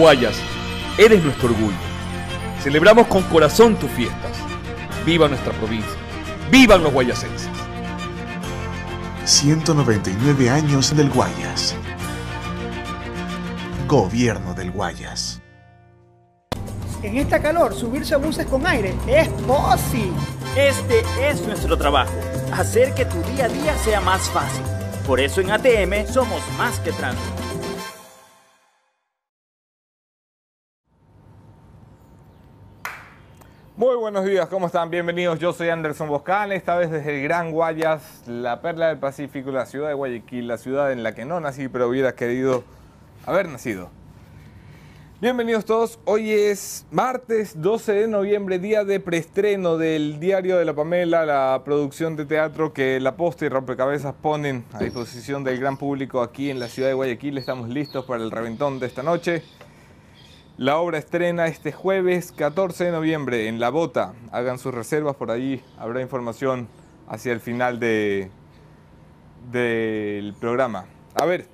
Guayas, eres nuestro orgullo. Celebramos con corazón tus fiestas. Viva nuestra provincia. ¡Vivan los guayasenses! 199 años del Guayas. Gobierno del Guayas. En esta calor, subirse a buses con aire es posible. Este es nuestro trabajo, hacer que tu día a día sea más fácil. Por eso en ATM somos más que tránsito. Muy buenos días, ¿cómo están? Bienvenidos, yo soy Anderson Boscan, esta vez desde el Gran Guayas, la perla del Pacífico, la ciudad de Guayaquil, la ciudad en la que no nací, pero hubiera querido haber nacido. Bienvenidos todos, hoy es martes 12 de noviembre, día de preestreno del Diario de la Pamela, la producción de teatro que La Posta y Rompecabezas ponen a disposición del gran público aquí en la ciudad de Guayaquil. Estamos listos para el reventón de esta noche. La obra estrena este jueves 14 de noviembre en La Bota. Hagan sus reservas, por ahí habrá información hacia el final de, del programa. A ver,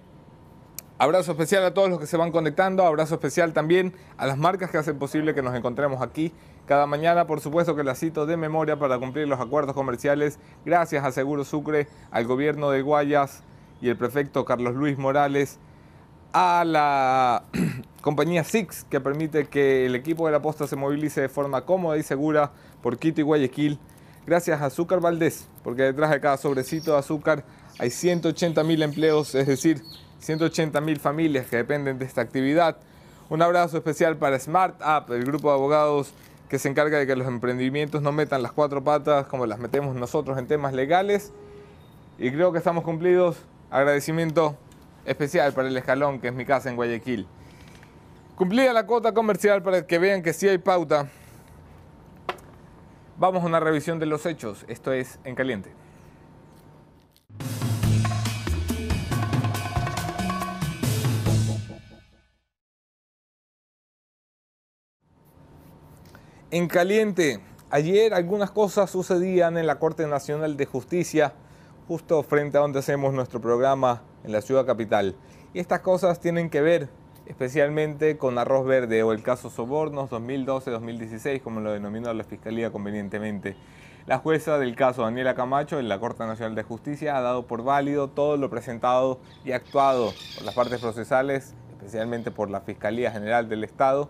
abrazo especial a todos los que se van conectando, abrazo especial también a las marcas que hacen posible que nos encontremos aquí cada mañana. Por supuesto que la cito de memoria para cumplir los acuerdos comerciales. Gracias a Seguro Sucre, al gobierno de Guayas y el prefecto Carlos Luis Morales a la compañía Six, que permite que el equipo de la posta se movilice de forma cómoda y segura por Quito y Guayaquil. Gracias a Azúcar Valdés, porque detrás de cada sobrecito de azúcar hay 180 mil empleos, es decir, 180 mil familias que dependen de esta actividad. Un abrazo especial para Smart App, el grupo de abogados que se encarga de que los emprendimientos no metan las cuatro patas como las metemos nosotros en temas legales. Y creo que estamos cumplidos. Agradecimiento especial para el escalón, que es mi casa en Guayaquil. Cumplida la cuota comercial para que vean que sí hay pauta. Vamos a una revisión de los hechos. Esto es En Caliente. En Caliente, ayer algunas cosas sucedían en la Corte Nacional de Justicia, justo frente a donde hacemos nuestro programa en la ciudad capital. Y estas cosas tienen que ver especialmente con arroz verde o el caso Sobornos 2012-2016, como lo denominó la Fiscalía convenientemente. La jueza del caso Daniela Camacho en la Corte Nacional de Justicia ha dado por válido todo lo presentado y actuado por las partes procesales, especialmente por la Fiscalía General del Estado,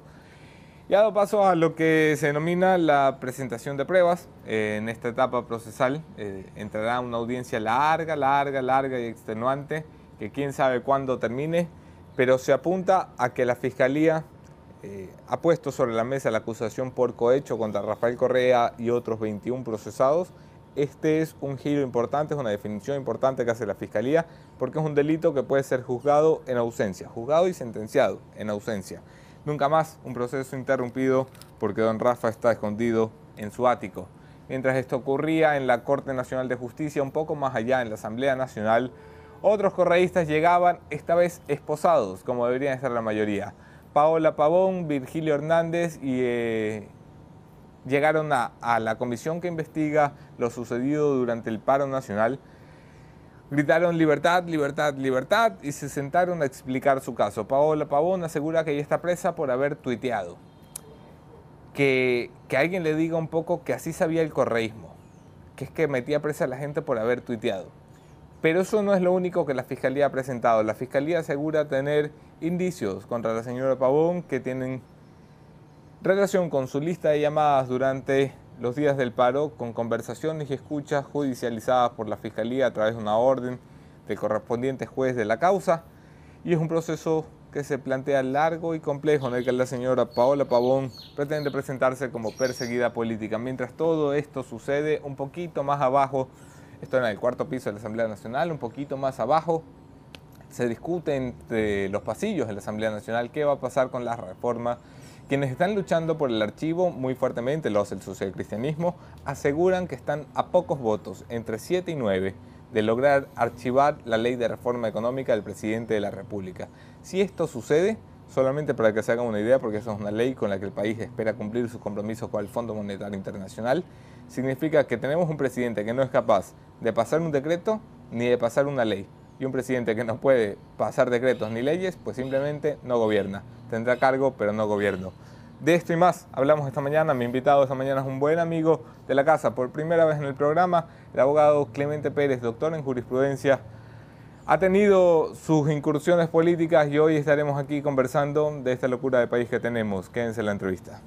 y ha dado paso a lo que se denomina la presentación de pruebas. Eh, en esta etapa procesal eh, entrará una audiencia larga, larga, larga y extenuante, que quién sabe cuándo termine, pero se apunta a que la Fiscalía eh, ha puesto sobre la mesa la acusación por cohecho contra Rafael Correa y otros 21 procesados. Este es un giro importante, es una definición importante que hace la Fiscalía, porque es un delito que puede ser juzgado en ausencia, juzgado y sentenciado en ausencia. Nunca más un proceso interrumpido porque don Rafa está escondido en su ático. Mientras esto ocurría en la Corte Nacional de Justicia, un poco más allá en la Asamblea Nacional, otros correístas llegaban, esta vez esposados, como deberían ser la mayoría. Paola Pavón, Virgilio Hernández y eh, llegaron a, a la comisión que investiga lo sucedido durante el paro nacional Gritaron libertad, libertad, libertad y se sentaron a explicar su caso. Paola Pavón asegura que ella está presa por haber tuiteado. Que, que alguien le diga un poco que así sabía el correísmo, que es que metía presa a la gente por haber tuiteado. Pero eso no es lo único que la Fiscalía ha presentado. La Fiscalía asegura tener indicios contra la señora Pavón que tienen relación con su lista de llamadas durante los días del paro con conversaciones y escuchas judicializadas por la Fiscalía a través de una orden del correspondiente juez de la causa y es un proceso que se plantea largo y complejo en el que la señora Paola Pavón pretende presentarse como perseguida política. Mientras todo esto sucede un poquito más abajo, esto en el cuarto piso de la Asamblea Nacional, un poquito más abajo, se discute entre los pasillos de la Asamblea Nacional qué va a pasar con la reforma quienes están luchando por el archivo muy fuertemente, los del socialcristianismo, aseguran que están a pocos votos, entre 7 y 9, de lograr archivar la ley de reforma económica del presidente de la República. Si esto sucede, solamente para que se hagan una idea, porque esa es una ley con la que el país espera cumplir sus compromisos con el Fondo Monetario Internacional, significa que tenemos un presidente que no es capaz de pasar un decreto ni de pasar una ley. Y un presidente que no puede pasar decretos ni leyes, pues simplemente no gobierna. Tendrá cargo, pero no gobierno. De esto y más hablamos esta mañana. Mi invitado esta mañana es un buen amigo de la casa. Por primera vez en el programa, el abogado Clemente Pérez, doctor en jurisprudencia. Ha tenido sus incursiones políticas y hoy estaremos aquí conversando de esta locura de país que tenemos. Quédense en la entrevista.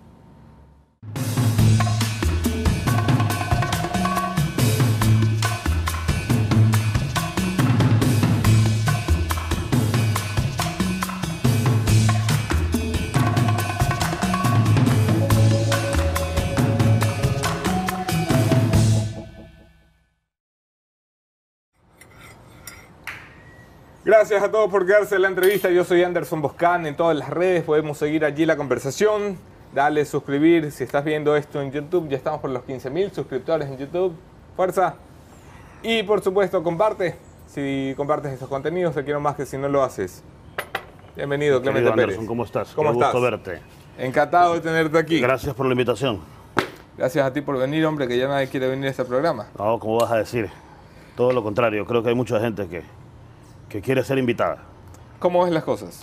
Gracias a todos por quedarse en la entrevista. Yo soy Anderson Boscan. En todas las redes podemos seguir allí la conversación. Dale suscribir si estás viendo esto en YouTube. Ya estamos por los 15.000 suscriptores en YouTube. Fuerza. Y por supuesto, comparte. Si compartes estos contenidos, te quiero más que si no lo haces. Bienvenido, Clemente Pérez. Anderson, ¿cómo estás? ¿Cómo Qué estás? gusto verte. Encantado de tenerte aquí. Gracias por la invitación. Gracias a ti por venir, hombre, que ya nadie quiere venir a este programa. No, ¿cómo vas a decir? Todo lo contrario, creo que hay mucha gente que, que quiere ser invitada. ¿Cómo ves las cosas?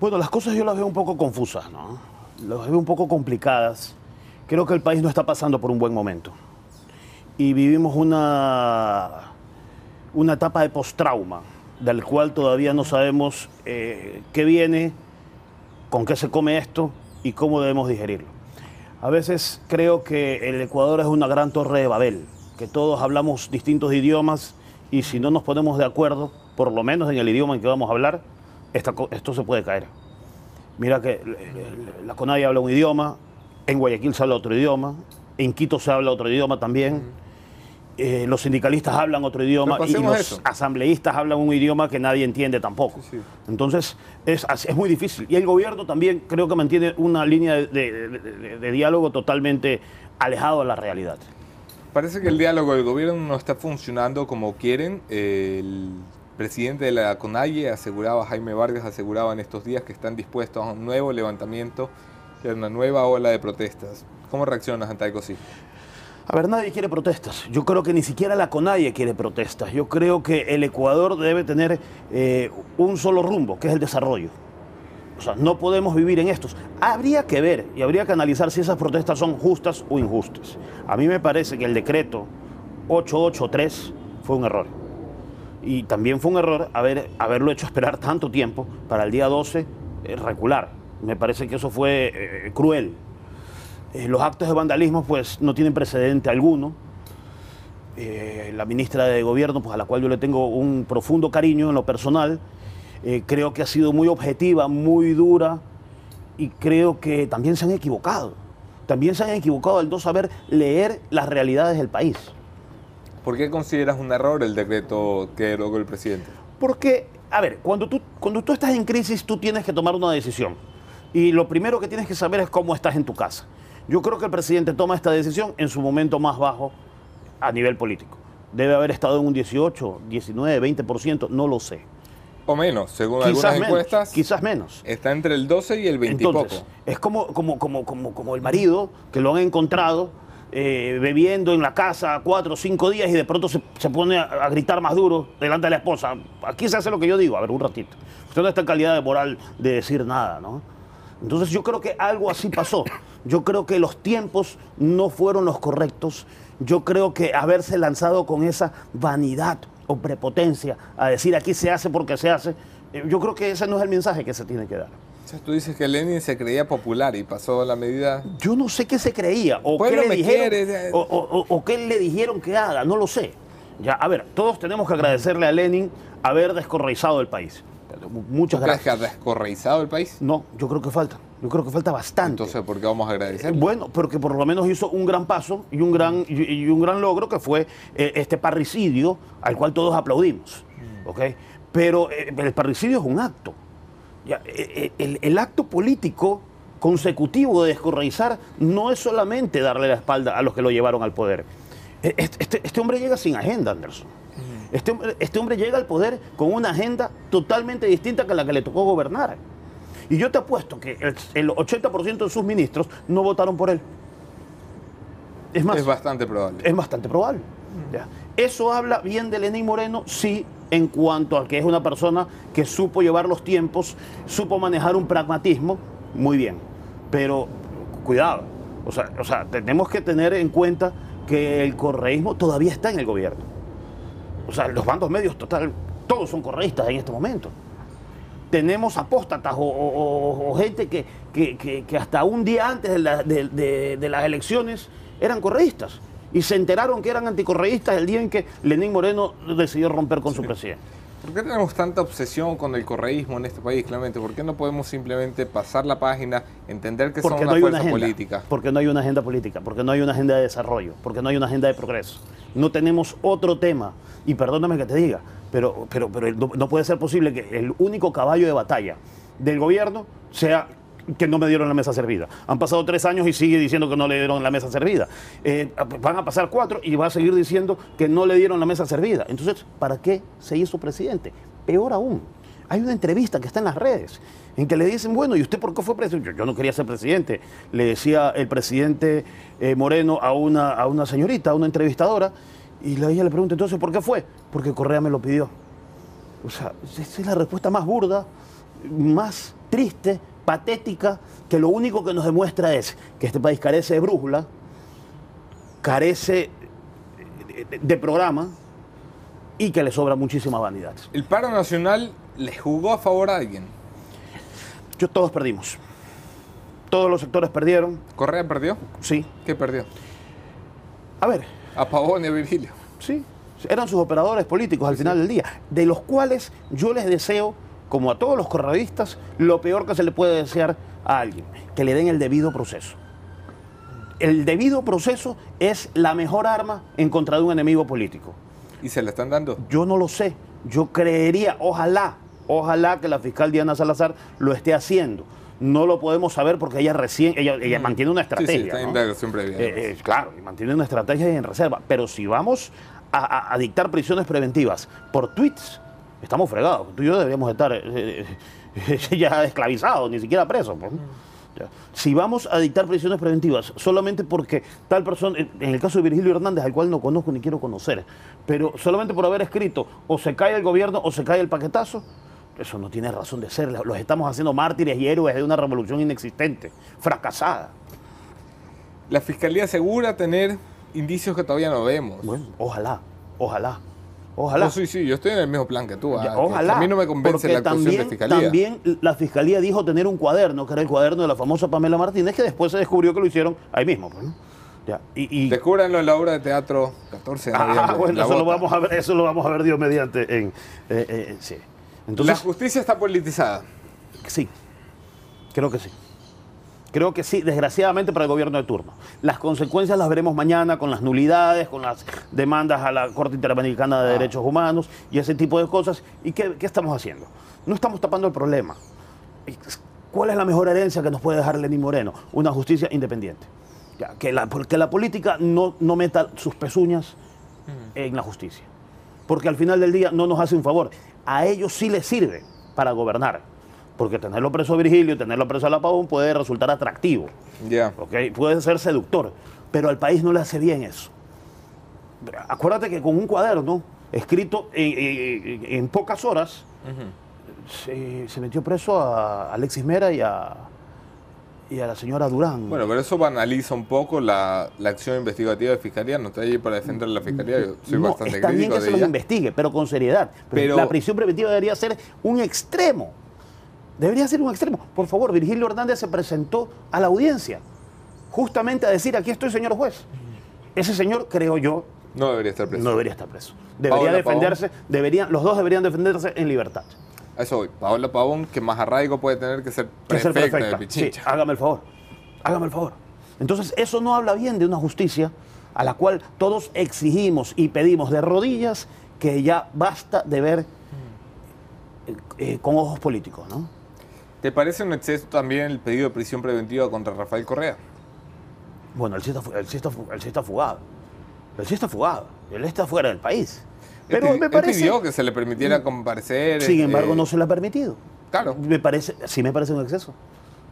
Bueno, las cosas yo las veo un poco confusas, ¿no? Las veo un poco complicadas. Creo que el país no está pasando por un buen momento. Y vivimos una, una etapa de postrauma, del cual todavía no sabemos eh, qué viene, con qué se come esto y cómo debemos digerirlo. A veces creo que el Ecuador es una gran torre de Babel, que todos hablamos distintos idiomas y si no nos ponemos de acuerdo, por lo menos en el idioma en que vamos a hablar, esta esto se puede caer. Mira que la CONAI habla un idioma, en Guayaquil se habla otro idioma, en Quito se habla otro idioma también. eh, los sindicalistas hablan otro idioma y los eso. asambleístas hablan un idioma que nadie entiende tampoco. Sí, sí. Entonces, es, es muy difícil. Y el gobierno también creo que mantiene una línea de, de- de- de diálogo totalmente alejado de la realidad. Parece que el diálogo del gobierno no está funcionando como quieren. El presidente de la CONAIE aseguraba, Jaime Vargas aseguraba en estos días que están dispuestos a un nuevo levantamiento y a una nueva ola de protestas. ¿Cómo reaccionas ante algo así? A ver, nadie quiere protestas. Yo creo que ni siquiera la CONAIE quiere protestas. Yo creo que el Ecuador debe tener eh, un solo rumbo, que es el desarrollo. O sea, no podemos vivir en estos. Habría que ver y habría que analizar si esas protestas son justas o injustas. A mí me parece que el decreto 883 fue un error. Y también fue un error haber, haberlo hecho esperar tanto tiempo para el día 12 eh, recular. Me parece que eso fue eh, cruel. Eh, los actos de vandalismo pues no tienen precedente alguno. Eh, la ministra de Gobierno, pues a la cual yo le tengo un profundo cariño en lo personal, eh, creo que ha sido muy objetiva, muy dura y creo que también se han equivocado. También se han equivocado al no saber leer las realidades del país. ¿Por qué consideras un error el decreto que derogó el presidente? Porque, a ver, cuando tú, cuando tú estás en crisis, tú tienes que tomar una decisión. Y lo primero que tienes que saber es cómo estás en tu casa. Yo creo que el presidente toma esta decisión en su momento más bajo a nivel político. Debe haber estado en un 18, 19, 20%, no lo sé. O menos, según Quizás algunas menos, encuestas, quizás menos. está entre el 12 y el 20 y Entonces, poco. es como, como, como, como, como el marido que lo han encontrado eh, bebiendo en la casa cuatro o cinco días y de pronto se, pone a, a gritar más duro delante de la esposa. Aquí se hace lo que yo digo, a ver, un ratito. Usted no está en calidad de moral de decir nada, ¿no? Entonces yo creo que algo así pasó. Yo creo que los tiempos no fueron los correctos. Yo creo que haberse lanzado con esa vanidad o prepotencia a decir aquí se hace porque se hace, eh, yo creo que ese no es el mensaje que se tiene que dar. O sea, tú dices que Lenin se creía popular y pasó la medida. Yo no sé qué se creía o Pueblo qué le dijeron quiere, eh. o, o- o- o qué le dijeron que haga, no lo sé. Ya, a ver, todos tenemos que agradecerle a Lenin haber descorreizado el país. Muchas ¿Crees que ha gracias. descorreizado el país? No, yo creo que falta. Yo creo que falta bastante. Entonces, ¿por qué vamos a agradecer? Bueno, porque por lo menos hizo un gran paso y un gran, y, y un gran logro que fue eh, este parricidio al cual todos aplaudimos. ¿ok? Pero eh, el parricidio es un acto. Ya, eh, eh, el, el acto político consecutivo de descorreizar no es solamente darle la espalda a los que lo llevaron al poder. Eh, Este, este- hombre llega sin agenda, Anderson. Este, hombre- este hombre llega al poder con una agenda totalmente distinta que la que le tocó gobernar. Y yo te apuesto que el, el 80% de sus ministros no votaron por él. Es más, Es bastante probable. es bastante probable. ¿ya? ¿Eso habla bien de Lenín Moreno? Sí en cuanto a que es una persona que supo llevar los tiempos, supo manejar un pragmatismo, muy bien. Pero cuidado, o sea, tenemos que tener en cuenta que el correísmo todavía está en el gobierno. O sea, los bandos medios total, todos son correístas en este momento. Tenemos apóstatas o, gente que, que- que- hasta un día antes de- de las elecciones eran correístas. Y se enteraron que eran anticorreístas el día en que Lenín Moreno decidió romper con su presidente. ¿Por qué tenemos tanta obsesión con el correísmo en este país, Clemente? ¿Por qué no podemos simplemente pasar la página, entender que son Porque una no una fuerza agenda. política? Porque no hay una agenda política, porque no hay una agenda de desarrollo, porque no hay una agenda de progreso. No tenemos otro tema. Y perdóname que te diga, pero, pero, pero no puede ser posible que el único caballo de batalla del gobierno sea que no me dieron la mesa servida. Han pasado tres años y sigue diciendo que no le dieron la mesa servida. Eh, van a pasar cuatro y va a seguir diciendo que no le dieron la mesa servida. Entonces, ¿para qué se hizo presidente? Peor aún, hay una entrevista que está en las redes en que le dicen, bueno, ¿y usted por qué fue presidente? Yo, no quería ser presidente, le decía el presidente eh, Moreno a una, a una señorita, a una entrevistadora, y la, ella le pregunta, entonces, ¿por qué fue? Porque Correa me lo pidió. O sea, esa es la respuesta más burda, más triste, patética, que lo único que nos demuestra es que este país carece de brújula, carece de, programa y que le sobra muchísima vanidad. ¿El paro nacional le jugó a favor a alguien? Yo, todos perdimos. Todos los sectores perdieron, ¿Correa perdió? sí. ¿Qué perdió? A ver, A Pavón y a Virgilio. Sí, eran sus operadores políticos al final del día, de los cuales yo les deseo, como a todos los correístas, lo peor que se le puede desear a alguien, que le den el debido proceso. El debido proceso es la mejor arma en contra de un enemigo político. ¿Y se le están dando? Yo no lo sé, yo creería, ojalá, ojalá que la fiscal Diana Salazar lo esté haciendo. No lo podemos saber porque ella recién, ella, ella mantiene una Mm. Sí, estrategia. sí, está en ¿no? indagación previa. Eh, eh, claro, mantiene una estrategia en reserva. Pero si vamos a, a- a dictar prisiones preventivas por tweets, estamos fregados. Tú y yo deberíamos estar eh, eh, ya esclavizados, ni siquiera presos. pues. Si vamos a dictar prisiones preventivas solamente porque tal persona, en en el caso de Virgilio Hernández, al cual no conozco ni quiero conocer, pero solamente por haber escrito o se cae el gobierno o se cae el paquetazo, eso no tiene razón de ser. Los estamos haciendo mártires y héroes de una revolución inexistente, fracasada. La fiscalía asegura tener indicios que todavía no vemos. Bueno, ojalá, ojalá, ojalá. No, sí, sí, yo estoy en el mismo plan que tú. ah, Ya, ojalá. A mí no me convence porque la actuación también, de fiscalía. También la fiscalía dijo tener un cuaderno, que era el cuaderno de la famosa Pamela Martínez, que después se descubrió que lo hicieron ahí mismo. pues, ¿no? Ya, y, y- Descúbranlo en la obra de teatro 14 de Ah, noviembre. bueno, La eso lo, vamos a ver, eso lo vamos a ver Dios mediante en. eh, eh, sí. La Entonces, justicia está politizada. sí. Creo que sí. Creo que sí, desgraciadamente para el gobierno de turno. Las consecuencias las veremos mañana con las nulidades, con las demandas a la Corte Interamericana Ah. de Derechos Humanos y ese tipo de cosas. ¿Y qué, qué estamos haciendo? No estamos tapando el problema. ¿Cuál es la mejor herencia que nos puede dejar Lenín Moreno? Una justicia independiente. Ya, que, la, que la política no, no meta sus pezuñas en la justicia. Porque al final del día no nos hace un favor. A ellos sí les sirve para gobernar. Porque tenerlo preso a Virgilio, tenerlo preso a La Pavón puede resultar atractivo. ¿ok? Puede ser seductor. Pero al país no le hace bien eso. Acuérdate que con un cuaderno escrito en, en- en pocas horas se, se metió preso a Alexis Mera y a, y a la señora Durán. Bueno, pero eso banaliza un poco la, la acción investigativa de fiscalía. No estoy ahí para defender a la fiscalía. Yo soy no, bastante está bien crítico que se de los ella. investigue, pero con seriedad. Pero Pero- la prisión preventiva debería ser un extremo. Debería ser un extremo. Por favor, Virgilio Hernández se presentó a la audiencia justamente a decir, aquí estoy, señor juez. Ese señor, creo yo, No debería estar preso. no debería estar preso. Debería Paola defenderse, deberían, los dos deberían defenderse en libertad. Eso voy. Paola Pavón, que más arraigo puede tener que ser Que ser prefecta de perfecta. Sí, Pichincha. hágame el favor. Hágame el favor. Entonces, eso no habla bien de una justicia a la cual todos exigimos y pedimos de rodillas que ya basta de ver eh, eh, con ojos políticos, ¿no? ¿Te parece un exceso también el pedido de prisión preventiva contra Rafael Correa? Bueno, él sí está, él sí está él sí está fugado. Él sí está fugado. Él está fuera del país. Pero él, me él parece... pidió que se le permitiera comparecer. Sin eh, embargo, no se le ha permitido. Claro. Me parece, sí me parece un exceso.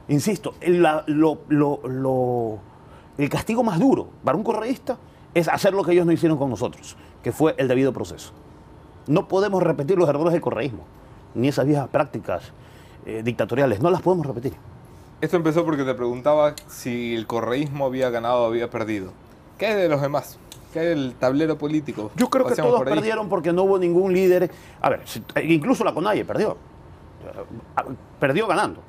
Insisto, el, la- lo- lo- lo- el castigo más duro para un correísta es hacer lo que ellos no hicieron con nosotros, que fue el debido proceso. No podemos repetir los errores del correísmo, ni esas viejas prácticas eh, dictatoriales, no las podemos repetir. Esto empezó porque te preguntaba si el correísmo había ganado o había perdido. ¿Qué hay de los demás? ¿Qué hay del tablero político? Yo creo que todos por perdieron porque no hubo ningún líder. A ver, si- incluso la CONAIE perdió. Eh, Perdió ganando.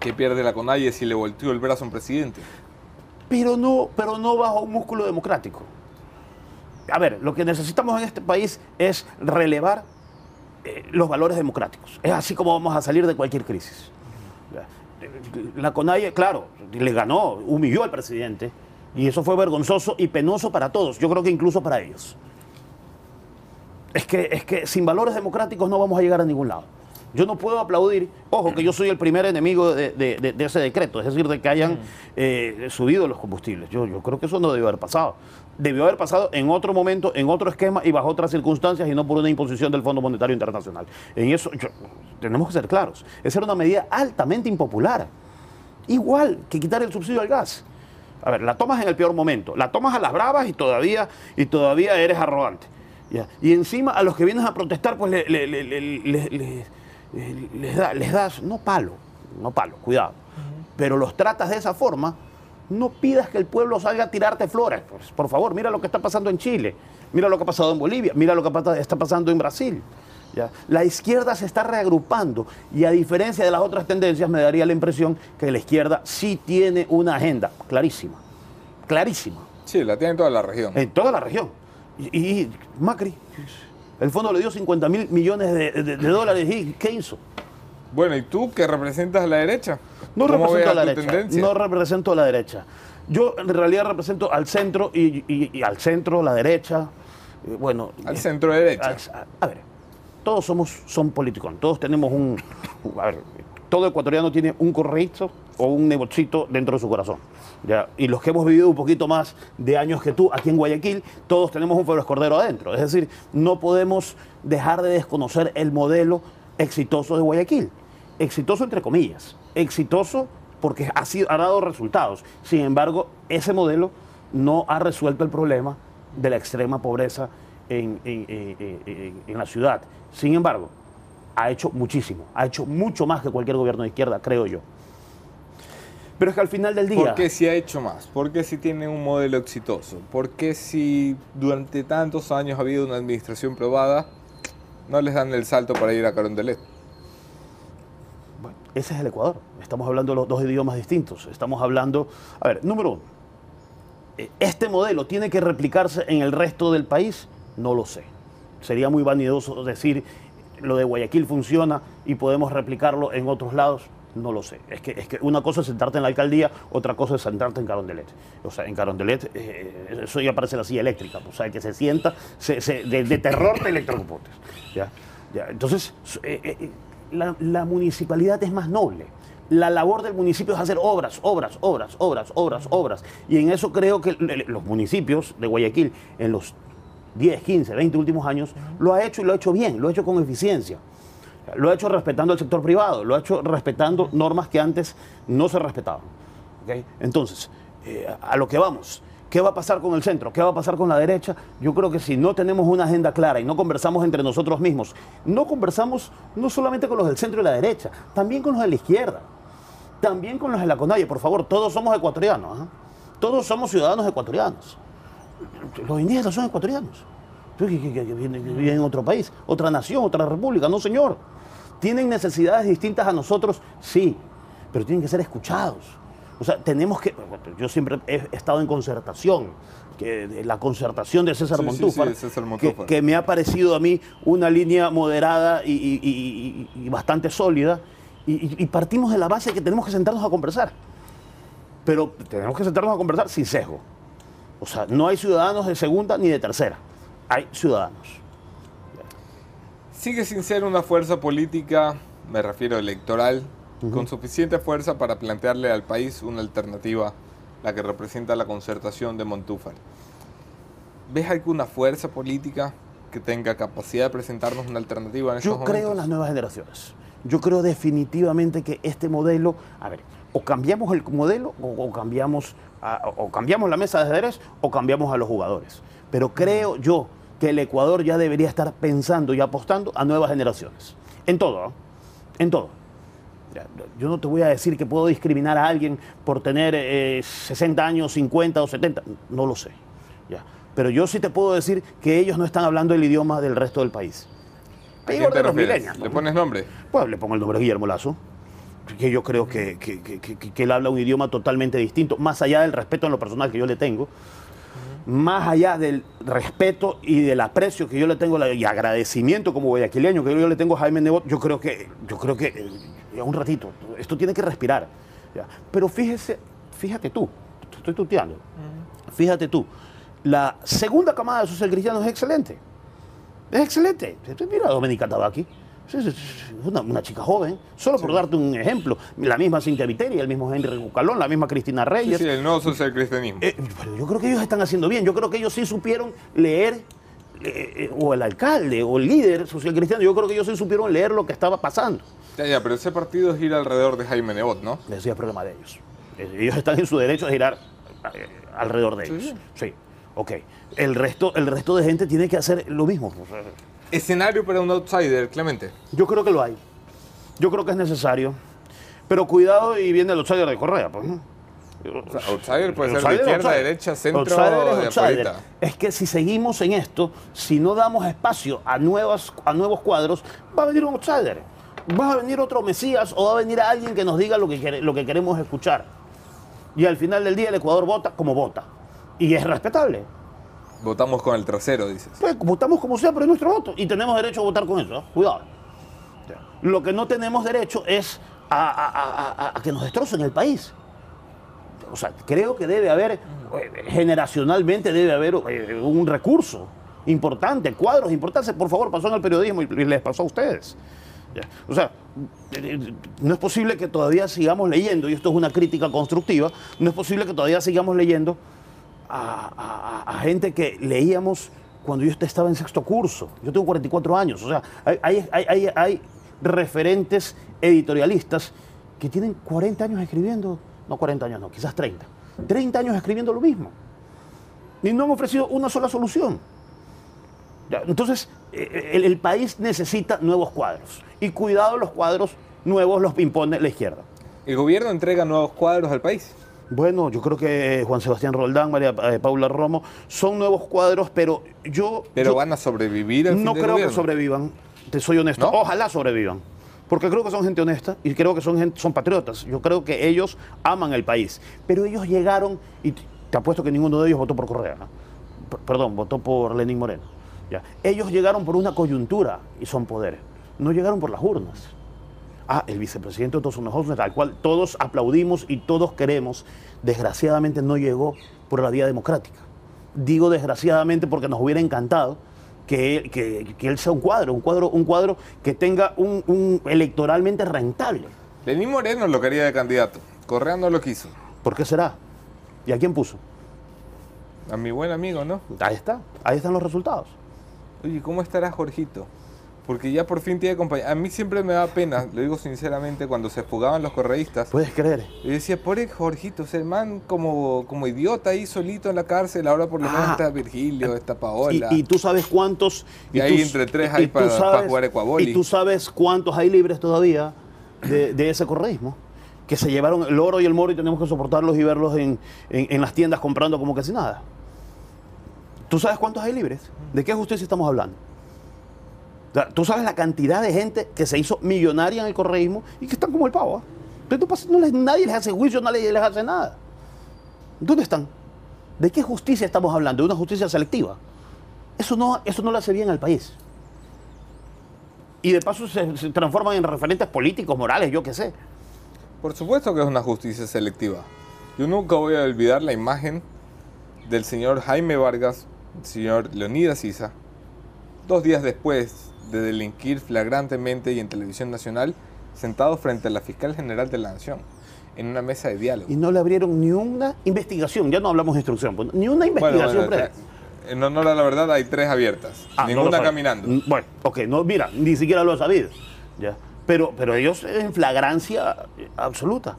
Que pierde la Conalle si le volteó el brazo a un presidente. pero no, pero no bajo un músculo democrático. A ver, lo que necesitamos en este país es relevar eh, los valores democráticos. Es así como vamos a salir de cualquier crisis. La CONAIE, claro, le ganó, humilló al presidente, y eso fue vergonzoso y penoso para todos, yo creo que incluso para ellos. Es que, es que sin valores democráticos no vamos a llegar a ningún lado. Yo no puedo aplaudir, ojo, que yo soy el primer enemigo de, de- de- de ese decreto, es decir, de que hayan eh, subido los combustibles. Yo, yo creo que eso no debió haber pasado. Debió haber pasado en otro momento, en otro esquema y bajo otras circunstancias y no por una imposición del Fondo Monetario Internacional. En eso yo- tenemos que ser claros. Esa era una medida altamente impopular. Igual que quitar el subsidio al gas. A ver, la tomas en el peor momento, la tomas a las bravas y todavía, y todavía eres arrogante. ¿ya? Y encima a los que vienes a protestar, pues le- le- les, da- les das, no palo, no palo, cuidado. Pero los tratas de esa forma, no pidas que el pueblo salga a tirarte flores. Pues, por favor, mira lo que está pasando en Chile, mira lo que ha pasado en Bolivia, mira lo que está pasando en Brasil. ¿ya? La izquierda se está reagrupando y a diferencia de las otras tendencias me daría la impresión que la izquierda sí tiene una agenda clarísima, clarísima, Sí, la tiene toda la región. en toda la región. Y, y Macri, el fondo le dio 50 mil millones de, de- de dólares y ¿qué hizo? Bueno, ¿y tú que representas a la derecha? No ¿Cómo represento a la derecha. tendencia? No represento a la derecha. Yo en realidad represento al centro y, y- y al centro, la derecha. eh, Bueno, Al eh, centro derecha. al- a, a ver, todos somos son políticos, todos tenemos un, a ver, todo ecuatoriano tiene un correíto o un negocito dentro de su corazón. ¿ya? Y los que hemos vivido un poquito más de años que tú aquí en Guayaquil, todos tenemos un Febres Cordero adentro. Es decir, no podemos dejar de desconocer el modelo exitoso de Guayaquil. Exitoso entre comillas. Exitoso porque ha, sido, ha dado resultados. Sin embargo, ese modelo no ha resuelto el problema de la extrema pobreza en- en- en- en la ciudad. Sin embargo, ha hecho muchísimo, ha hecho mucho más que cualquier gobierno de izquierda, creo yo. Pero es que al final del día... ¿Por qué si ha hecho más? ¿Por qué si tiene un modelo exitoso? ¿Por qué si durante tantos años ha habido una administración probada, no les dan el salto para ir a Carondelet? Bueno, ese es el Ecuador. Estamos hablando de los dos idiomas distintos. Estamos hablando... A ver, número uno. eh, ¿Este modelo tiene que replicarse en el resto del país? No lo sé. Sería muy vanidoso decir lo de Guayaquil funciona y podemos replicarlo en otros lados. No lo sé. Es que, es que una cosa es sentarte en la alcaldía, otra cosa es sentarte en Carondelet. O sea, en Carondelet, eh, eso ya parece la silla eléctrica. O sea, que se sienta, se- se- de, de terror te electrocutes. ¿ya? ¿Ya? Entonces, eh, eh, la, la municipalidad es más noble. La labor del municipio es hacer obras, obras, obras, obras, obras, obras. Y en eso creo que los municipios de Guayaquil, en los 10, 15, 20 últimos años, lo ha hecho y lo ha hecho bien, lo ha hecho con eficiencia. Lo ha hecho respetando el sector privado, lo ha hecho respetando normas que antes no se respetaban. Entonces, eh, a lo que vamos. ¿Qué va a pasar con el centro? ¿Qué va a pasar con la derecha? Yo creo que si no tenemos una agenda clara y no conversamos entre nosotros mismos, no conversamos no solamente con los del centro y la derecha, también con los de la izquierda, también con los de la CONAIE. Por favor, todos somos ecuatorianos, ¿ah? todos somos ciudadanos ecuatorianos. Los indígenas son ecuatorianos. ¿Tú que- que- que vienen que viven en otro país, otra nación, otra república? No, señor. ¿Tienen necesidades distintas a nosotros? Sí, pero tienen que ser escuchados. O sea, tenemos que... Yo siempre he estado en concertación, que la concertación de César Sí, Montúfar, sí, de César que- Montúfar. Que, me ha parecido a mí una línea moderada y, y- y- y- y bastante sólida, y, partimos de la base de que tenemos que sentarnos a conversar. Pero tenemos que sentarnos a conversar sin sesgo. O sea, no hay ciudadanos de segunda ni de tercera. Hay ciudadanos. Sigue sin ser una fuerza política, me refiero electoral, con suficiente fuerza para plantearle al país una alternativa, la que representa la concertación de Montúfar. ¿Ves alguna fuerza política que tenga capacidad de presentarnos una alternativa en estos Yo creo en las nuevas generaciones. Yo creo definitivamente que este modelo, a ver, o cambiamos el modelo o, o cambiamos a- o cambiamos la mesa de ajedrez o cambiamos a los jugadores. Pero creo yo que el Ecuador ya debería estar pensando y apostando a nuevas generaciones. En todo, ¿no? en todo. Yo no te voy a decir que puedo discriminar a alguien por tener eh, 60 años, 50 o 70, no lo sé. Ya. Pero yo sí te puedo decir que ellos no están hablando el idioma del resto del país. ¿A quién te refieres? ¿Le pones nombre? Pues le pongo el nombre de Guillermo Lazo, que yo creo que, que- que- que- que él habla un idioma totalmente distinto, más allá del respeto en lo personal que yo le tengo, más allá del respeto y del aprecio que yo le tengo y agradecimiento como guayaquileño que yo le tengo a Jaime Nebot, yo creo que, yo creo que, eh, ya un ratito, esto tiene que respirar. Pero fíjese, fíjate tú, te estoy tuteando, fíjate tú, la segunda camada de social cristianos es excelente. Es excelente. Mira a Domenica Tabaqui. Una, una chica joven. Solo por darte un ejemplo. La misma Cintia Viteri, el mismo Henry Bucalón, la misma Cristina Sí, Reyes. sí, el nuevo social cristianismo. Eh, pero yo creo que ellos están haciendo bien. Yo creo que ellos sí supieron leer, eh, eh, o el alcalde, o el líder social cristiano, yo creo que ellos sí supieron leer lo que estaba pasando. Ya, ya, pero ese partido gira alrededor de Jaime Nebot, ¿no? Ese es el problema de ellos. Ellos están en su derecho de girar eh, alrededor de ellos. Sí, ok. El resto, el resto de gente tiene que hacer lo mismo. Escenario para un outsider, Clemente. Yo creo que lo hay. Yo creo que es necesario. Pero cuidado y viene el outsider de Correa. Pues, ¿no? O sea, outsider puede ser de izquierda, outsider. derecha, centro, Outsider es de que si seguimos en esto, si no damos espacio a, nuevas, a nuevos cuadros, va a venir un outsider. Va a venir otro Mesías o va a venir alguien que nos diga lo que, lo que queremos escuchar. Y al final del día el Ecuador vota como vota. Y es respetable. Votamos con el trasero, dices. Pues votamos como sea, pero es nuestro voto. Y tenemos derecho a votar con eso. ¿eh? Cuidado. Lo que no tenemos derecho es a, a- que nos destrocen el país. O sea, creo que debe haber, eh, generacionalmente debe haber eh, un recurso importante, cuadros importantes. Por favor, pasó en el periodismo y les pasó a ustedes. O sea, eh, no es posible que todavía sigamos leyendo, y esto es una crítica constructiva, no es posible que todavía sigamos leyendo a, gente que leíamos cuando yo estaba en sexto curso. Yo tengo 44 años. O sea, hay, hay- hay- hay- referentes editorialistas que tienen 40 años escribiendo, no 40 años, no, quizás 30. 30 años escribiendo lo mismo. Y no han ofrecido una sola solución. Entonces, eh, el, el país necesita nuevos cuadros. Y cuidado, los cuadros nuevos los impone la izquierda. El gobierno entrega nuevos cuadros al país. Bueno, yo creo que Juan Sebastián Roldán, María eh, Paula Romo, son nuevos cuadros, pero yo, Pero yo van a sobrevivir al no creo que sobrevivan. Te soy honesto. ¿No? Ojalá sobrevivan. Porque creo que son gente honesta y creo que son, gente- son patriotas. Yo creo que ellos aman el país. Pero ellos llegaron, y te apuesto que ninguno de ellos votó por Correa. Perdón, votó por Lenín Moreno. Ya. Ellos llegaron por una coyuntura y son poder. No llegaron por las urnas. Ah, el vicepresidente Otto Sonojos, al cual todos aplaudimos y todos queremos, desgraciadamente no llegó por la vía democrática. Digo desgraciadamente porque nos hubiera encantado que, él- que- que él sea un cuadro, un cuadro, un cuadro que tenga un, un electoralmente rentable. Lenín Moreno lo quería de candidato. Correa no lo quiso. ¿Por qué será? ¿Y a quién puso? A mi buen amigo, ¿no? Ahí está, ahí están los resultados. Oye, ¿cómo estará Jorgito? Porque ya por fin tiene compañía. A mí siempre me da pena, lo digo sinceramente, cuando se fugaban los correístas. ¿Puedes creer? Y decía, pobre Jorgito, o sea, el man como, como idiota ahí solito en la cárcel, ahora por lo menos Ah. está Virgilio, está Paola. y tú sabes cuántos... Y ahí entre tres hay tú pa- pa sabes- jugar ecuaboli. Y tú sabes cuántos hay libres todavía de, de ese correísmo. Que se llevaron el oro y el moro y tenemos que soportarlos y verlos en, en- en las tiendas comprando como que si nada. ¿Tú sabes cuántos hay libres? ¿De qué justicia estamos hablando? Tú sabes la cantidad de gente que se hizo millonaria en el correísmo y que están como el pavo. pasas- no les- nadie les hace juicio, nadie les hace nada. ¿Dónde están? ¿De qué justicia estamos hablando? ¿De una justicia selectiva? Eso no, eso no hace bien al país. Y de paso se, transforman en referentes políticos, morales, yo qué sé. Por supuesto que es una justicia selectiva. Yo nunca voy a olvidar la imagen del señor Jaime Vargas, señor Leonidas Isa, dos días después de delinquir flagrantemente y en televisión nacional, sentado frente a la fiscal general de la Nación, en una mesa de diálogo. Y no le abrieron ni una investigación, ya no hablamos de instrucción, pues, ni una Bueno, investigación bueno, previa. en honor a la verdad hay tres abiertas, Ah, ninguna caminando. Mm, Bueno, ok, no, mira, ni siquiera lo he sabido. ¿ya? Pero, pero ellos en flagrancia absoluta.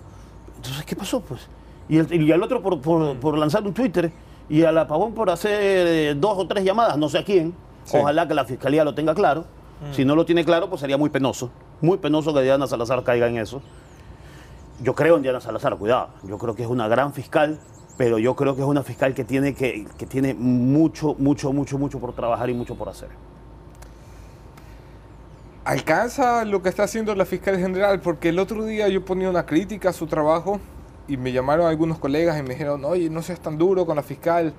Entonces, ¿qué pasó? Pues? Y, el, y al otro por, por, por lanzar un Twitter y al apagón por hacer eh, dos o tres llamadas, no sé a quién. Sí. Ojalá que la fiscalía lo tenga claro. Si no lo tiene claro, pues sería muy penoso. Muy penoso que Diana Salazar caiga en eso. Yo creo en Diana Salazar, cuidado. Yo creo que es una gran fiscal, pero yo creo que es una fiscal que tiene, que, que tiene mucho, mucho, mucho, mucho por trabajar y mucho por hacer. ¿Alcanza lo que está haciendo la fiscal general? Porque el otro día yo ponía una crítica a su trabajo y me llamaron algunos colegas y me dijeron, oye, no seas tan duro con la fiscal,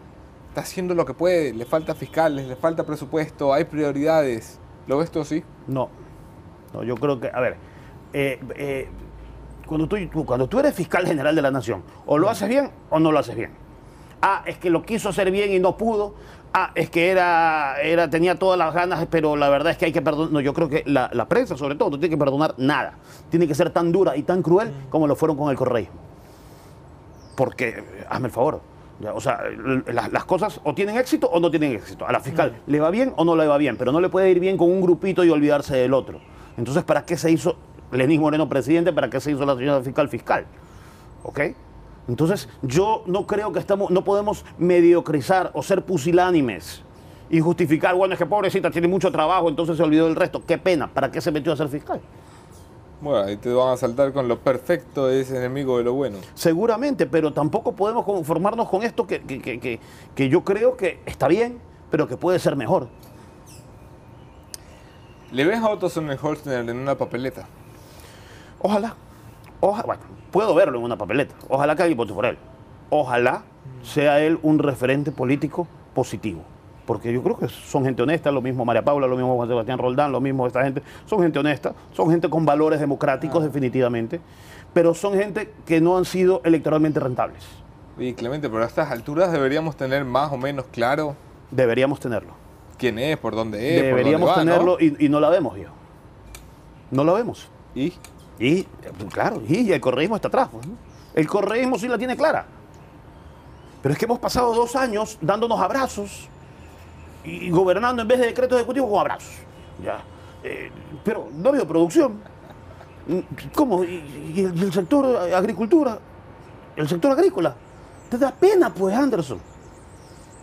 está haciendo lo que puede, le falta fiscales, le falta presupuesto, hay prioridades. ¿Lo ves tú así? No, no, yo creo que, a ver, eh, eh, cuando, tú, cuando tú eres fiscal general de la nación, o lo haces bien o no lo haces bien. Ah, es que lo quiso hacer bien y no pudo. Ah, es que era, era, tenía todas las ganas, pero la verdad es que hay que perdonar. No, yo creo que la, la prensa, sobre todo, no tiene que perdonar nada. Tiene que ser tan dura y tan cruel como lo fueron con el correísmo. Porque, eh, hazme el favor, o sea, las cosas o tienen éxito o no tienen éxito. A la fiscal le va bien o no le va bien, pero no le puede ir bien con un grupito y olvidarse del otro. Entonces, ¿para qué se hizo Lenín Moreno presidente? ¿Para qué se hizo la señora fiscal fiscal? ¿Ok? Entonces, yo no creo que estamos, no podemos mediocrizar o ser pusilánimes y justificar, bueno, es que pobrecita tiene mucho trabajo, entonces se olvidó del resto. Qué pena, ¿para qué se metió a ser fiscal? Bueno, ahí te van a saltar con lo perfecto es enemigo de lo bueno. Seguramente, pero tampoco podemos conformarnos con esto que, que- que- que- yo creo que está bien, pero que puede ser mejor. ¿Le ves a Otto Sonnenholzner en una papeleta? Ojalá. Ojalá, bueno, puedo verlo en una papeleta. Ojalá que alguien vote por él. Ojalá sea él un referente político positivo. Porque yo creo que son gente honesta, lo mismo María Paula, lo mismo Juan Sebastián Roldán, lo mismo esta gente. Son gente honesta, son gente con valores democráticos definitivamente, pero son gente que no han sido electoralmente rentables. Y Clemente, pero a estas alturas deberíamos tener más o menos claro Deberíamos tenerlo. quién es, por dónde es, por Deberíamos dónde va, ¿no? tenerlo y, y no la vemos yo. No la vemos. Y Y, claro, y el correísmo está atrás. pues, ¿no? El correísmo sí la tiene clara. Pero es que hemos pasado dos años dándonos abrazos y gobernando en vez de decretos ejecutivos con abrazos. Ya. Eh, pero no ha habido producción. ¿Cómo? ¿Y, y el, sector agricultura? ¿El sector agrícola? Te da pena, pues, Anderson.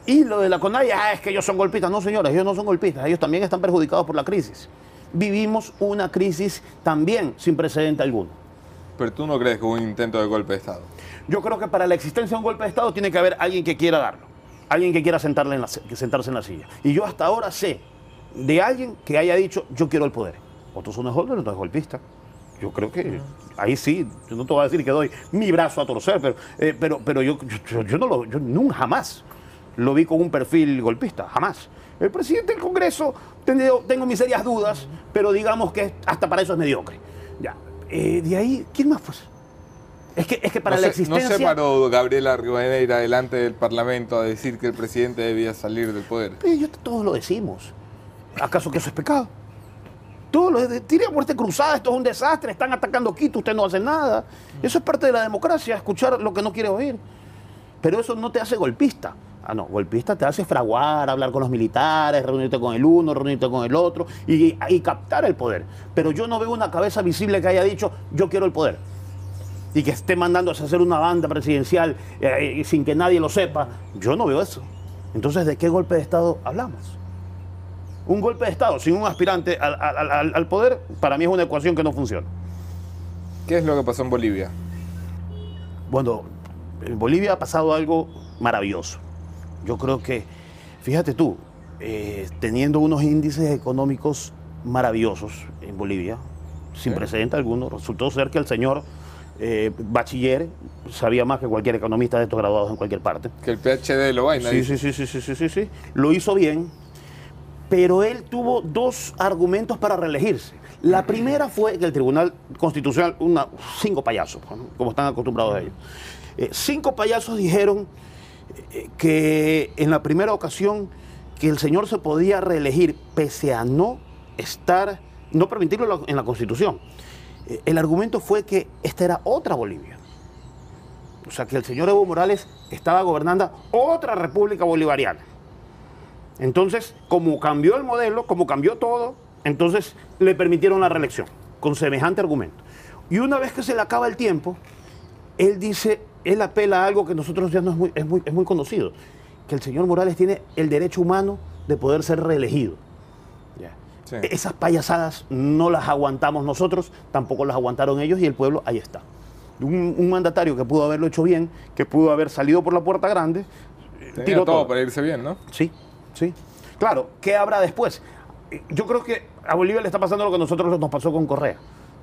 Y lo de la CONAI, ah, es que ellos son golpistas. No, señores, ellos no son golpistas. Ellos también están perjudicados por la crisis. Vivimos una crisis también sin precedente alguno. pero tú no crees que hubo un intento de golpe de Estado. Yo creo que para la existencia de un golpe de Estado tiene que haber alguien que quiera darlo. Alguien que quiera sentarle en la, que sentarse en la silla. Y yo hasta ahora sé de alguien que haya dicho, yo quiero el poder. Otro Holder no es golpista. Yo creo que ahí sí, yo no te voy a decir que doy mi brazo a torcer, pero, eh, pero, pero yo, yo, yo no lo, yo nunca jamás lo vi con un perfil golpista, jamás. El presidente del Congreso, tengo, tengo mis serias dudas, pero digamos que hasta para eso es mediocre. Ya. Eh, de ahí, ¿quién más pues? Es que, es que para no, la se, no existencia... se paró Gabriela Rivadeneira delante del Parlamento a decir que el presidente debía salir del poder. Yo- todos lo decimos. ¿Acaso que eso es pecado? Todos lo de- tire a muerte cruzada, esto es un desastre, están atacando Quito, usted no hace nada. Eso es parte de la democracia, escuchar lo que no quiere oír. Pero eso no te hace golpista. Ah, no, golpista te hace fraguar, hablar con los militares, reunirte con el uno, reunirte con el otro y, y captar el poder. Pero yo no veo una cabeza visible que haya dicho, yo quiero el poder. Y que esté mandándose a hacer una banda presidencial eh, sin que nadie lo sepa. Yo no veo eso. Entonces, ¿de qué golpe de Estado hablamos? Un golpe de Estado sin un aspirante al, al- poder, para mí es una ecuación que no funciona. ¿Qué es lo que pasó en Bolivia? Bueno, en Bolivia ha pasado algo maravilloso. Yo creo que, fíjate tú, eh, teniendo unos índices económicos maravillosos en Bolivia, sin precedente alguno, resultó ser que el señor eh, bachiller sabía más que cualquier economista de estos graduados en cualquier parte. Que el PhD lo vaina. Sí, sí, sí, sí, sí, sí, sí, sí. Lo hizo bien, pero él tuvo dos argumentos para reelegirse. La primera fue que el Tribunal Constitucional, una, cinco payasos, ¿no? como están acostumbrados ellos, eh, cinco payasos dijeron eh, que en la primera ocasión que el señor se podía reelegir pese a no estar, no permitirlo en la Constitución. Eh, el argumento fue que esta era otra Bolivia. O sea, que el señor Evo Morales estaba gobernando otra república bolivariana. Entonces, como cambió el modelo, como cambió todo, entonces le permitieron la reelección, con semejante argumento. Y una vez que se le acaba el tiempo, él dice, él apela a algo que nosotros ya no es muy, es muy, es muy conocido, que el señor Morales tiene el derecho humano de poder ser reelegido. Sí. Esas payasadas no las aguantamos nosotros, tampoco las aguantaron ellos y el pueblo ahí está. Un, un mandatario que pudo haberlo hecho bien, que pudo haber salido por la puerta grande, Tenía tiró todo todo. para irse bien, ¿no? Sí, sí. Claro, ¿qué habrá después? Eh, Yo creo que a Bolivia le está pasando lo que a nosotros nos pasó con Correa.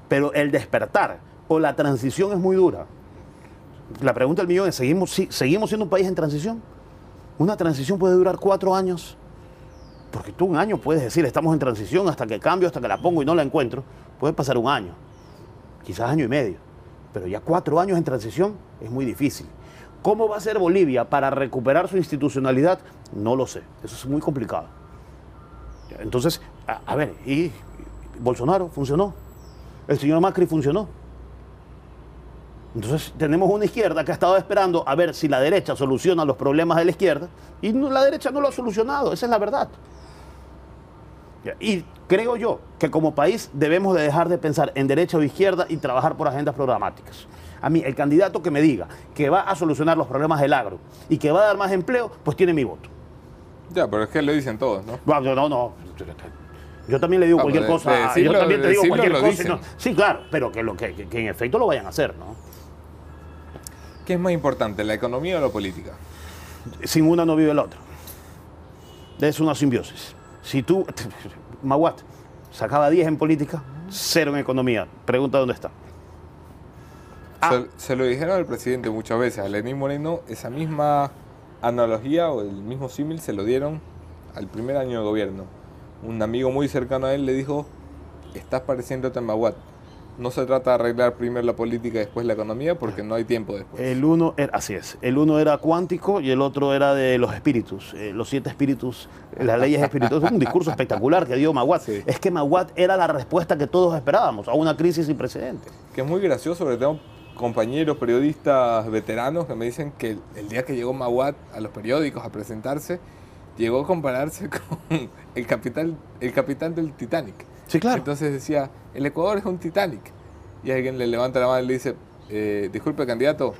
Pero el despertar o la transición es muy dura. La pregunta del millón es, ¿seguimos, sí, ¿seguimos siendo un país en transición? Una transición puede durar cuatro años. Porque tú un año puedes decir, estamos en transición hasta que cambio, hasta que la pongo y no la encuentro. Puede pasar un año, quizás año y medio. Pero ya cuatro años en transición es muy difícil. ¿Cómo va a ser Bolivia para recuperar su institucionalidad? No lo sé. Eso es muy complicado. Entonces, a, ver, ¿y Bolsonaro funcionó? ¿El señor Macri funcionó? Entonces tenemos una izquierda que ha estado esperando a ver si la derecha soluciona los problemas de la izquierda y la derecha no lo ha solucionado, esa es la verdad. Y creo yo que como país debemos de dejar de pensar en derecha o izquierda y trabajar por agendas programáticas. A mí, el candidato que me diga que va a solucionar los problemas del agro y que va a dar más empleo, pues tiene mi voto. Ya, pero es que lo dicen todos, ¿no? No, no, no. Yo también le digo Ah, cualquier de- cosa. de decirlo- yo también te de digo cualquier cosa. no- sí, claro, pero que, lo, que, que- que en efecto lo vayan a hacer, ¿no? ¿Qué es más importante, la economía o la política? Sin una no vive la otra. Es una simbiosis. Si tú, Maguat, sacaba 10 en política, cero en economía. Pregunta dónde está. Ah. Se, lo dijeron al presidente muchas veces, a Lenín Moreno, esa misma analogía o el mismo símil se lo dieron al primer año de gobierno. Un amigo muy cercano a él le dijo, estás pareciéndote a Maguat. No se trata de arreglar primero la política y después la economía porque no hay tiempo después. El uno era, así es, el uno era cuántico y el otro era de los espíritus, eh, los siete espíritus, las leyes espirituales. Es un discurso espectacular que dio Maguat. Sí. Es que Maguat era la respuesta que todos esperábamos a una crisis sin precedentes. Que es muy gracioso porque tengo compañeros periodistas veteranos que me dicen que el, el día que llegó Maguat a los periódicos a presentarse, llegó a compararse con el capitán, el capitán del Titanic. Sí, claro. Entonces decía, el Ecuador es un Titanic. Y alguien le levanta la mano y le dice, eh, disculpe candidato,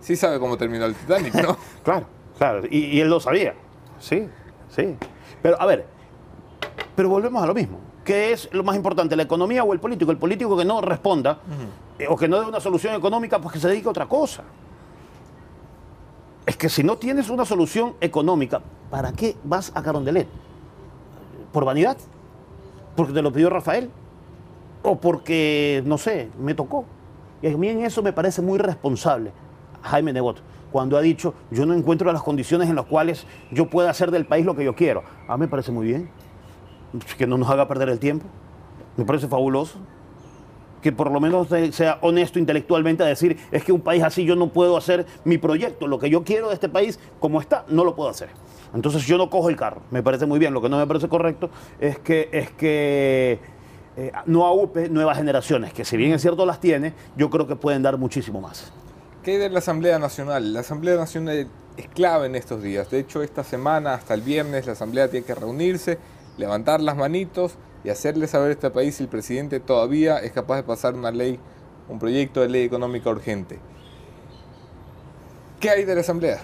sí sabe cómo terminó el Titanic, ¿no? Claro, claro. Y, y él lo sabía. Sí, sí. Pero, a ver, pero volvemos a lo mismo. ¿Qué es lo más importante, la economía o el político? El político que no responda eh, o que no dé una solución económica, pues que se dedique a otra cosa. Es que si no tienes una solución económica, ¿para qué vas a Carondelet? ¿Por vanidad? ¿Porque te lo pidió Rafael? ¿O porque, no sé, me tocó? Y a mí en eso me parece muy responsable Jaime Nebot, cuando ha dicho, yo no encuentro las condiciones en las cuales yo pueda hacer del país lo que yo quiero. A mí me parece muy bien. Que no nos haga perder el tiempo. Me parece fabuloso. Que por lo menos se- sea honesto intelectualmente a decir, es que un país así yo no puedo hacer mi proyecto, lo que yo quiero de este país, como está, no lo puedo hacer. Entonces yo no cojo el carro. Me parece muy bien. Lo que no me parece correcto es que, es que eh, no aupe nuevas generaciones, que si bien es cierto las tiene, yo creo que pueden dar muchísimo más. ¿Qué hay de la Asamblea Nacional? La Asamblea Nacional es clave en estos días. De hecho, esta semana hasta el viernes la Asamblea tiene que reunirse, levantar las manitos y hacerle saber a este país si el presidente todavía es capaz de pasar una ley, un proyecto de ley económica urgente. ¿Qué hay de la Asamblea?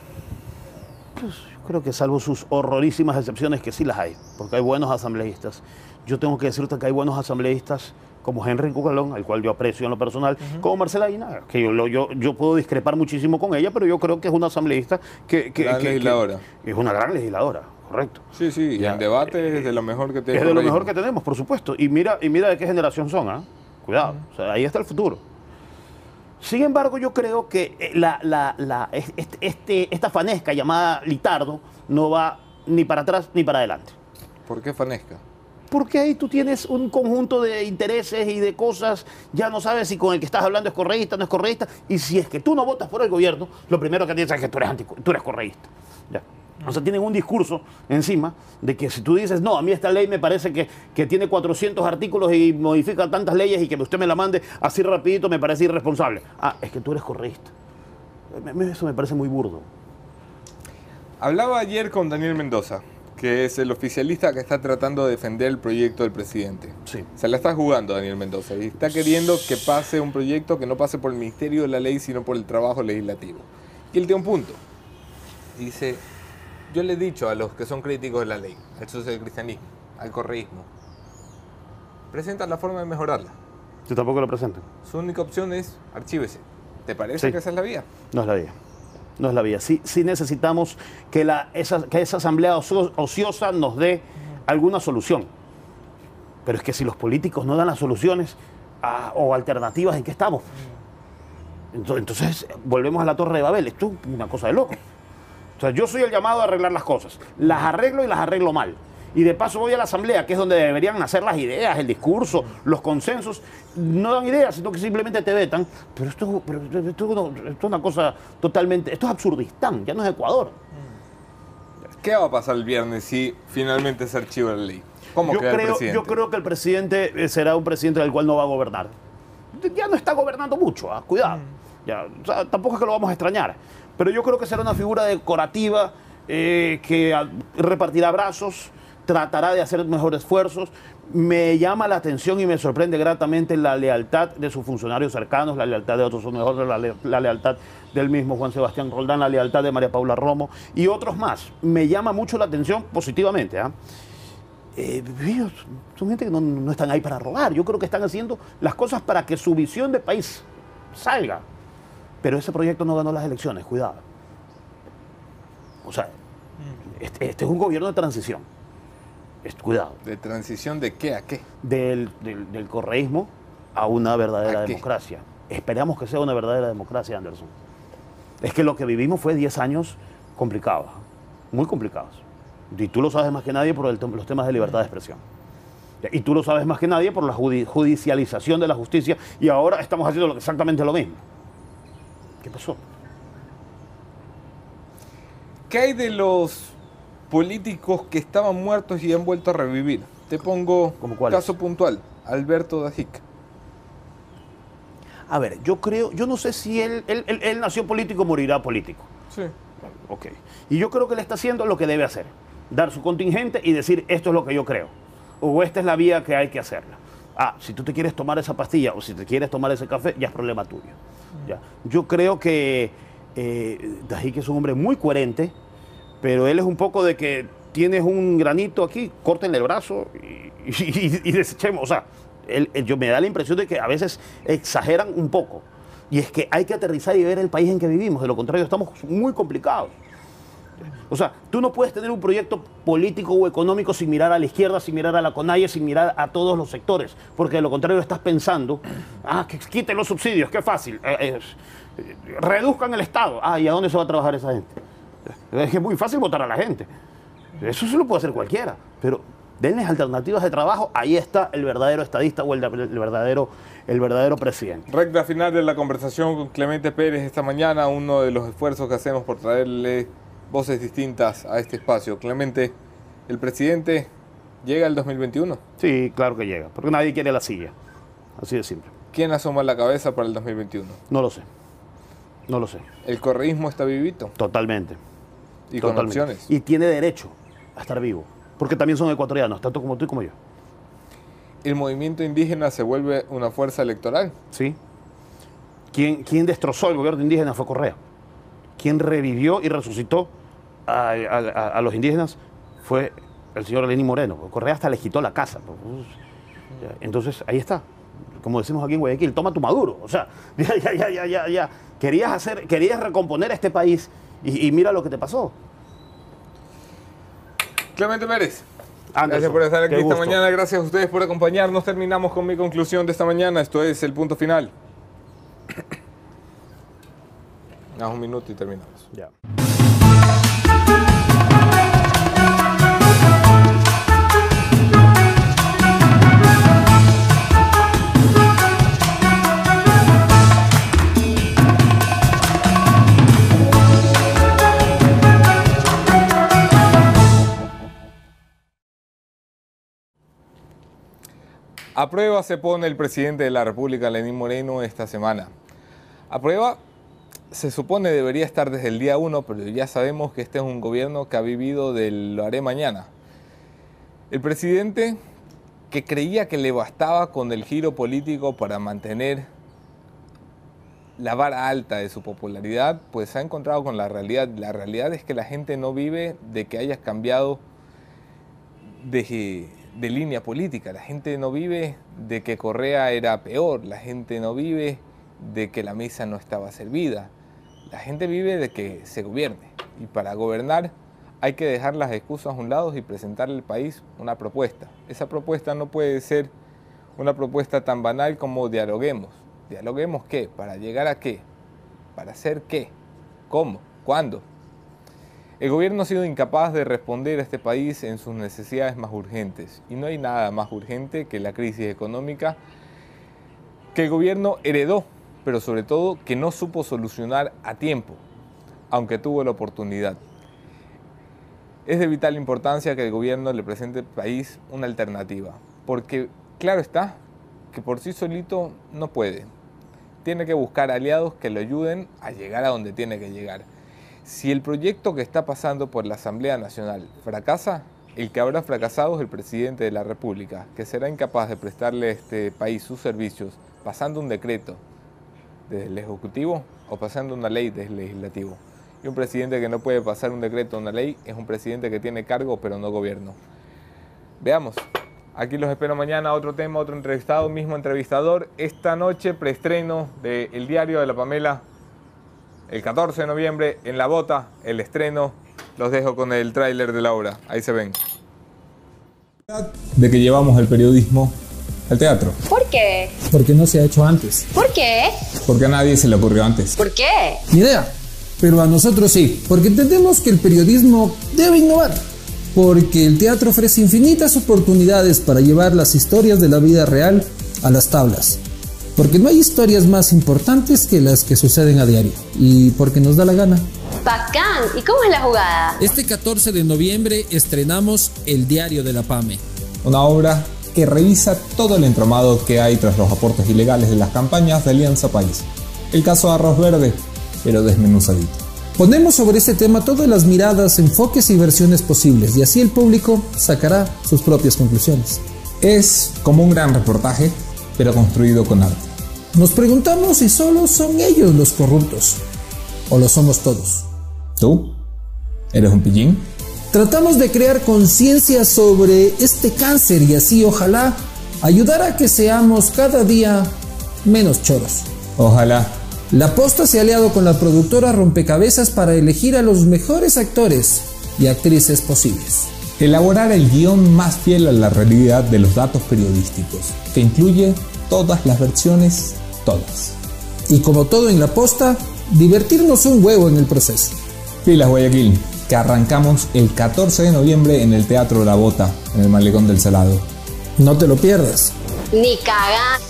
Pues yo creo que salvo sus horrorísimas excepciones, que sí las hay, porque hay buenos asambleístas. Yo tengo que decirte que hay buenos asambleístas como Henry Cucalón, al cual yo aprecio en lo personal, como Marcela Aguinaga, que yo, lo- yo, yo puedo discrepar muchísimo con ella, pero yo creo que es una asambleísta que, que- Gran que- que- legisladora. es una gran legisladora, correcto. Sí, sí, y en debate es de lo mejor que tiene Es de lo el mejor que tenemos, por supuesto. Y mira, y mira de qué generación son, ¿ah? Cuidado, o sea, ahí está el futuro. Sin embargo, yo creo que eh, la, la- la- es- este, este- esta fanesca llamada Litardo no va ni para atrás ni para adelante. ¿Por qué Fanesca? Porque ahí tú tienes un conjunto de intereses y de cosas, ya no sabes si con el que estás hablando es correísta o no es correísta, y si es que tú no votas por el gobierno, lo primero que tienes es que tú eres, anti- tú eres correísta. Ya. O sea, tienen un discurso encima de que si tú dices, no, a mí esta ley me parece que, que tiene 400 artículos y modifica tantas leyes y que usted me la mande así rapidito me parece irresponsable. Ah, es que tú eres correísta. Eso me parece muy burdo. Hablaba ayer con Daniel Mendoza, que es el oficialista que está tratando de defender el proyecto del presidente. Sí. Se la está jugando Daniel Mendoza y está queriendo que pase un proyecto que no pase por el Ministerio de la Ley, sino por el trabajo legislativo. Y él tiene un punto. Dice, Yo le he dicho a los que son críticos de la ley, al socialcristianismo, al correísmo, presentan la forma de mejorarla. Yo tampoco lo presento. Su única opción es archívese. ¿Te parece Sí. que esa es la vía? No es la vía. No es la vía. Sí, sí necesitamos que, la, esa, que esa asamblea ocio- ociosa nos dé alguna solución. Pero es que si los políticos no dan las soluciones ah, o alternativas, ¿en qué estamos? Ento- Entonces, volvemos a la Torre de Babel. Esto es una cosa de loco. O sea, yo soy el llamado a arreglar las cosas. Las arreglo y las arreglo mal. Y de paso voy a la asamblea, que es donde deberían nacer las ideas, el discurso, los consensos. No dan ideas, sino que simplemente te vetan. Pero esto, pero esto es una- esto es una cosa totalmente... Esto es absurdistán, ya no es Ecuador. ¿Qué va a pasar el viernes si finalmente se archiva la ley? ¿Cómo yo queda el creo, presidente? yo creo que el presidente eh, será un presidente del cual no va a gobernar. Ya no está gobernando mucho, ah, cuidado. Mm. Ya, o sea, tampoco es que lo vamos a extrañar. Pero yo creo que será una figura decorativa eh, que repartirá abrazos, tratará de hacer mejores esfuerzos. Me llama la atención y me sorprende gratamente la lealtad de sus funcionarios cercanos, la lealtad de otros senadores, la, la lealtad del mismo Juan Sebastián Roldán, la lealtad de María Paula Romo y otros más. Me llama mucho la atención positivamente. ¿ah? eh, son gente que no, no están ahí para robar. Yo creo que están haciendo las cosas para que su visión de país salga. Pero ese proyecto no ganó las elecciones, cuidado. O sea, este, este es un gobierno de transición. Es- cuidado. ¿De transición de qué a qué? Del, del, del correísmo a una verdadera ¿A qué? democracia. Esperamos que sea una verdadera democracia, Anderson. Es que lo que vivimos fue 10 años complicados, muy complicados. Y tú lo sabes más que nadie por el los temas de libertad de expresión. Y tú lo sabes más que nadie por la judi- judicialización de la justicia. Y ahora estamos haciendo exactamente lo mismo. ¿Qué pasó? ¿Qué hay de los políticos que estaban muertos y han vuelto a revivir? Te pongo ¿Cómo cuáles? caso puntual, Alberto Dajic. A ver, yo creo, yo no sé si él, él, él- él nació político, morirá político. Sí. Ok. Y yo creo que él está haciendo lo que debe hacer. Dar su contingente y decir, esto es lo que yo creo. O esta es la vía que hay que hacerla. Ah, si tú te quieres tomar esa pastilla o si te quieres tomar ese café, ya es problema tuyo. Yo creo que eh, es un hombre muy coherente, pero él es un poco de que tienes un granito aquí, córtenle el brazo y, desechemos. O sea, él- yo me da la impresión de que a veces exageran un poco. Y es que hay que aterrizar y ver el país en que vivimos. De lo contrario, estamos muy complicados. O sea, tú no puedes tener un proyecto político o económico sin mirar a la izquierda, sin mirar a la CONAIE, sin mirar a todos los sectores, porque de lo contrario estás pensando, ah, que quiten los subsidios, qué fácil, eh, eh, reduzcan el Estado, ah, ¿y a dónde se va a trabajar esa gente? Es muy fácil votar a la gente, eso sí lo puede hacer cualquiera, pero denles alternativas de trabajo, ahí está el verdadero estadista o el, el verdadero, el verdadero presidente. Recta final de la conversación con Clemente Pérez esta mañana, uno de los esfuerzos que hacemos por traerle voces distintas a este espacio. Clemente, el presidente llega el 2021. Sí, claro que llega, porque nadie quiere la silla, así de simple. ¿Quién asoma la cabeza para el 2021? No lo sé, no lo sé. El correísmo está vivito Totalmente. y con opciones. Y tiene derecho a estar vivo. Porque también son ecuatorianos, tanto como tú y como yo. El movimiento indígena se vuelve una fuerza electoral. ¿Sí? ¿Quién, quién destrozó el gobierno indígena fue Correa. Quien revivió y resucitó a, a- a- a los indígenas fue el señor Lenín Moreno. Correa hasta les quitó la casa. pues. Entonces, ahí está. Como decimos aquí en Guayaquil, toma tu maduro. O sea, ya, ya, ya, ya, ya, ya. Querías hacer, querías recomponer este país y, y mira lo que te pasó. Clemente Pérez. Anderson, Gracias por estar aquí esta gusto. mañana, gracias a ustedes por acompañarnos. Terminamos con mi conclusión de esta mañana. Esto es el punto final. Damos un minuto y terminamos. Ya. A prueba se pone el presidente de la República, Lenín Moreno, esta semana. A prueba se supone debería estar desde el día 1, pero ya sabemos que este es un gobierno que ha vivido del lo haré mañana. El presidente que creía que le bastaba con el giro político para mantener la vara alta de su popularidad, pues se ha encontrado con la realidad. La realidad es que la gente no vive de que hayas cambiado de, de línea política. La gente no vive de que Correa era peor. La gente no vive de que la mesa no estaba servida. La gente vive de que se gobierne. Y para gobernar hay que dejar las excusas a un lado y presentarle al país una propuesta. Esa propuesta no puede ser una propuesta tan banal como dialoguemos. ¿Dialoguemos qué? ¿Para llegar a qué? ¿Para hacer qué? ¿Cómo? ¿Cuándo? El gobierno ha sido incapaz de responder a este país en sus necesidades más urgentes y no hay nada más urgente que la crisis económica que el gobierno heredó, pero sobre todo que no supo solucionar a tiempo, aunque tuvo la oportunidad. Es de vital importancia que el gobierno le presente al país una alternativa, porque claro está que por sí solito no puede. Tiene que buscar aliados que lo ayuden a llegar a donde tiene que llegar. Si el proyecto que está pasando por la Asamblea Nacional fracasa, el que habrá fracasado es el presidente de la República, que será incapaz de prestarle a este país sus servicios pasando un decreto desde el Ejecutivo o pasando una ley desde el Legislativo. Y un presidente que no puede pasar un decreto o una ley es un presidente que tiene cargo pero no gobierno. Veamos. Aquí los espero mañana, otro tema, otro entrevistado, mismo entrevistador. Esta noche preestreno de El Diario de la Pamela, el 14 de noviembre en La Bota, el estreno. Los dejo con el tráiler de la obra, ahí se ven. De que llevamos el periodismo al teatro. ¿Por qué? Porque no se ha hecho antes. ¿Por qué? Porque a nadie se le ocurrió antes. ¿Por qué? Ni idea. Pero a nosotros sí, porque entendemos que el periodismo debe innovar. Porque el teatro ofrece infinitas oportunidades para llevar las historias de la vida real a las tablas. Porque no hay historias más importantes que las que suceden a diario. Y porque nos da la gana. Bacán. ¿Y cómo es la jugada? Este 14 de noviembre estrenamos El Diario de la PAME. Una obra que revisa todo el entramado que hay tras los aportes ilegales de las campañas de Alianza País. El caso Arroz Verde, pero desmenuzadito. Ponemos sobre este tema todas las miradas, enfoques y versiones posibles y así el público sacará sus propias conclusiones. Es como un gran reportaje, pero construido con arte. Nos preguntamos si solo son ellos los corruptos o lo somos todos. ¿Tú? ¿Eres un pillín? Tratamos de crear conciencia sobre este cáncer y así ojalá ayudar a que seamos cada día menos choros. Ojalá. La Posta se ha aliado con la productora Rompecabezas para elegir a los mejores actores y actrices posibles. Elaborar el guion más fiel a la realidad de los datos periodísticos, que incluye todas las versiones, todas. Y como todo en la posta, divertirnos un huevo en el proceso. Pilas Guayaquil, que arrancamos el 14 de noviembre en el Teatro La Bota, en el Malecón del Salado. No te lo pierdas. Ni cagar.